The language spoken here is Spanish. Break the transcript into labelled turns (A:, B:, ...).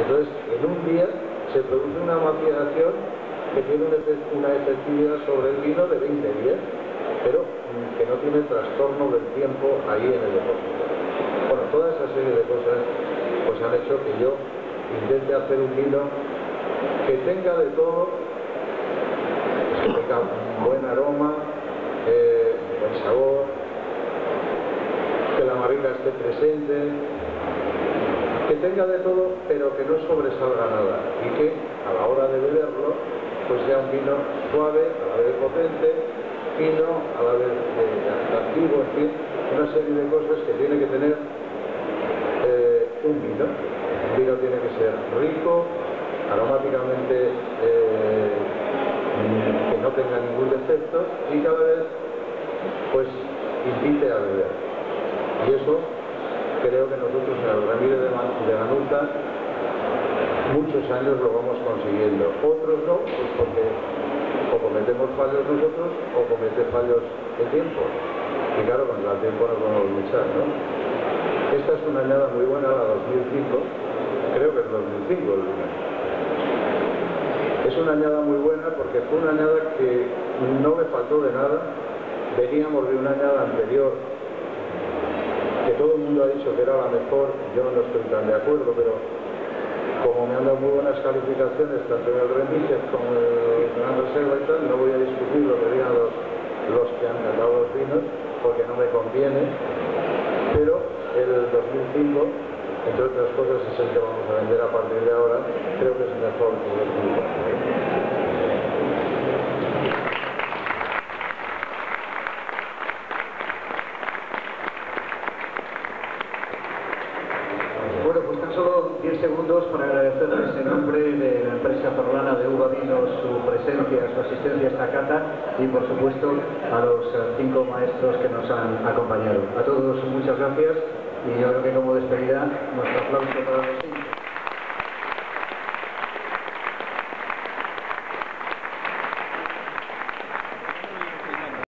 A: Entonces, en un día se produce una maciación que tiene una efectividad sobre el vino de 20 días, pero que no tiene trastorno del tiempo ahí en el depósito. Bueno, toda esa serie de cosas pues han hecho que yo intente hacer un vino que tenga de todo, que tenga un buen aroma, eh, buen sabor, que la barrica esté presente, que tenga de todo, pero que no sobresalga nada y que a la hora de beberlo, pues sea un vino suave, a la vez potente, fino, a la vez eh, atractivo, en fin, una serie de cosas que tiene que tener eh, un vino. Un vino tiene que ser rico, aromáticamente eh, que no tenga ningún defecto y cada vez pues invite a beber. Y eso creo que nosotros en el Ramírez de, Ganuta muchos años lo vamos consiguiendo. Otros no, pues porque o cometemos fallos nosotros o comete fallos el tiempo. Y claro, con el tiempo vamos a luchar, ¿no? Esta es una añada muy buena, la 2005, creo que es 2005 el Es una añada muy buena porque fue una añada que no me faltó de nada. Veníamos de una añada anterior todo el mundo ha dicho que era la mejor, yo no estoy tan de acuerdo, pero como me han dado muy buenas calificaciones, tanto en el Remíquez como en el Gran Reserva y tal, no voy a discutir lo que digan los, que han ganado los vinos, porque no me conviene, pero el 2005, entre otras cosas, es el que vamos a vender a partir de ahora, creo que es mejor que el 2004.
B: Bueno, pues tan solo 10 segundos para agradecerles en nombre de la empresa ferrolana de Uva Vino su presencia, su asistencia a esta cata y por supuesto a los cinco maestros que nos han acompañado. A todos muchas gracias y yo creo que como despedida nuestro aplauso para los cinco.